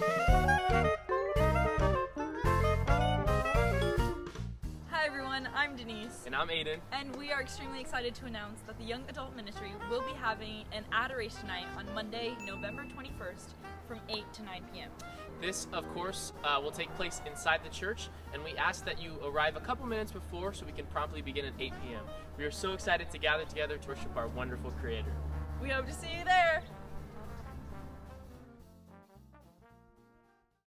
Hi everyone, I'm Denise. And I'm Aiden. And we are extremely excited to announce that the Young Adult Ministry will be having an adoration night on Monday, November 21st from 8 to 9 p.m. This, of course, uh, will take place inside the church, and we ask that you arrive a couple minutes before so we can promptly begin at 8 p.m. We are so excited to gather together to worship our wonderful Creator. We hope to see you there!